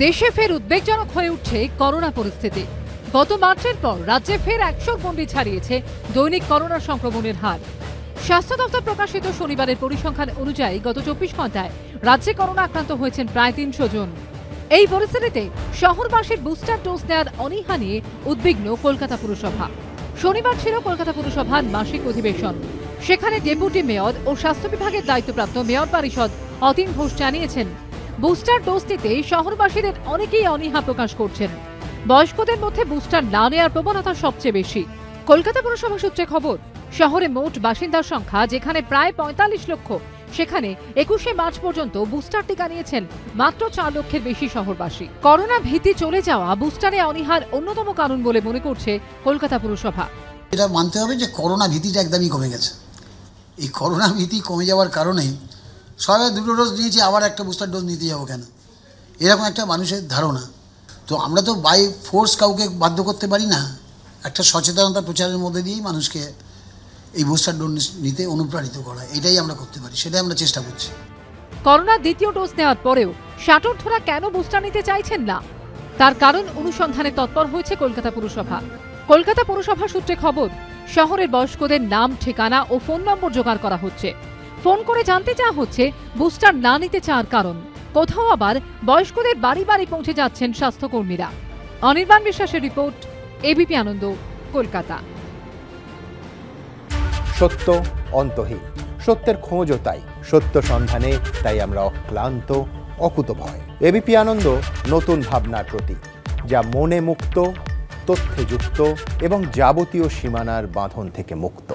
দেশে ফের উদ্বেগজনক হয়ে উঠছে করোনা পরিস্থিতি। গত মার্চের পর রাজ্যে ফের একশো গণ্ডি ছাড়িয়েছে দৈনিক করোনা সংক্রমণের হার। স্বাস্থ্য দপ্তর প্রকাশিত শনিবারের পরিসংখ্যান অনুযায়ী গত চব্বিশ ঘন্টায় রাজ্যে করোনা আক্রান্ত হয়েছেন প্রায় তিনশো জন। এই পরিস্থিতিতে শহরবাসীর বুস্টার ডোজ নেওয়ার অনীহা নিয়ে উদ্বিগ্ন কলকাতা পুরসভা। শনিবার ছিল কলকাতা পুরসভার মাসিক অধিবেশন। সেখানে ডেপুটি মেয়র ও স্বাস্থ্য বিভাগের দায়িত্বপ্রাপ্ত মেয়র পরিষদ অতীন ঘোষ জানিয়েছেন বুস্টার ডোজ নিতে শহরবাসীদের অনেকেই অনীহা প্রকাশ করছেন। বয়স্কদের মধ্যে বুস্টার না নেওয়ার প্রবণতা সবচেয়ে বেশি। কলকাতা পুরসভা সূত্রে খবর, শহরে মোট বাসিন্দার সংখ্যা, যেখানে প্রায় পঁয়তাল্লিশ লক্ষ, সেখানে একুশে মার্চ পর্যন্ত বুস্টার টিকা নিয়েছেন মাত্র চার লক্ষের বেশি শহরবাসী। করোনা ভীতি চলে যাওয়া বুস্টারে অনীহার অন্যতম কারণ বলে মনে করছে কলকাতা পুরসভা। এটা মানতে হবে যে করোনা ভীতিটা একদমই কমে গেছে। এই করোনা ভীতি কমে যাওয়ার কারণে সবাই দুটো ডোজ নিয়েছি, আবার একটা বুস্টার ডোজ নিতে যাব কেন? এরকম একটা মানুষের ধারণা। তো আমরা তো বাই ফোর্স কাউকে বাধ্য করতে পারি না। একটা সচেতনতা প্রচারের মধ্যে দিয়েই মানুষকে এই বুস্টার ডোজ নিতে অনুপ্রাণিত করা। এটাই আমরা করতে পারি, সেটাই আমরা চেষ্টা করছি। করোনার দ্বিতীয় ডোজ নেওয়ার পরেও ষাটোর্ধরা কেন বুস্টার নিতে চাইছেন না? তার কারণ অনুসন্ধানে তৎপর হয়েছে কলকাতা পুরসভা। কলকাতা পুরসভা সূত্রে খবর, শহরের বয়স্কদের নাম, ঠিকানা ও ফোন নম্বর জোগাড় করা হচ্ছে। ফোন করে জানতে চাওয়া হচ্ছে, বুস্টার না নিতে চাওয়ার কারণ। কোথাও আবার বয়স্কদের বাড়ি বাড়ি পৌঁছে যাচ্ছেন স্বাস্থ্যকর্মীরা। অনির্বাণ বিশ্বাসের রিপোর্ট এবিপি আনন্দ, কলকাতা। সত্য অন্তহীন। সত্যের খোঁজও তাই। সত্য সন্ধানে তাই আমরা অক্লান্ত অকুতভয় এবিপি আনন্দ, নতুন ভাবনার প্রতীক, যা মনে মুক্ত, তথ্যে যুক্ত এবং যাবতীয় সীমানার বাঁধন থেকে মুক্ত।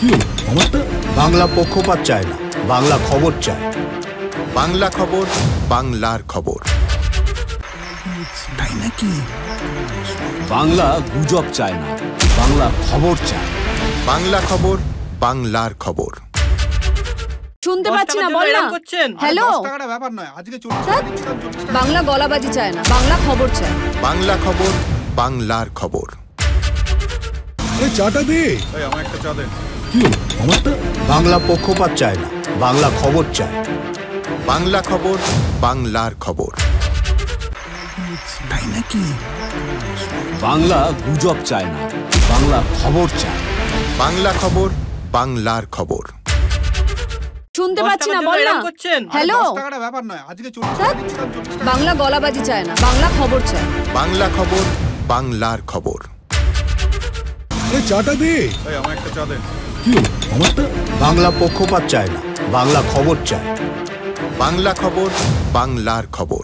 কি আমারটা বাংলা পক্ষপাত চায় না বাংলা খবর চায়। বাংলা খবর বাংলার খবর। তাই নাকি? বাংলা গুজব চায় না বাংলা খবর চায়। বাংলা খবর বাংলার খবর। শুনতে পাচ্ছি না বল না। হ্যালো। বাংলা গলাবাজি চায় না বাংলা খবর চায়। বাংলা খবর বাংলার খবর। আরে চাটা দে। এই, আমার একটা চা দেন কি আমারটা? বাংলা পক্ষপাত চায় না বাংলা খবর চায়। বাংলা খবর বাংলার খবর। তাই নাকি? বাংলা গুজব চায় না বাংলা খবর চায়। বাংলা খবর বাংলার খবর। শুনতে পাচ্ছি না বল না। হ্যালো। বাংলা গলাবাজি চায় না বাংলা খবর চায়। বাংলা খবর বাংলার খবর। চাটা দে। আমার একটা চা দেন কি আমারটা? বাংলা পক্ষপাত চায় না বাংলা খবর চায়। বাংলা খবর বাংলার খবর।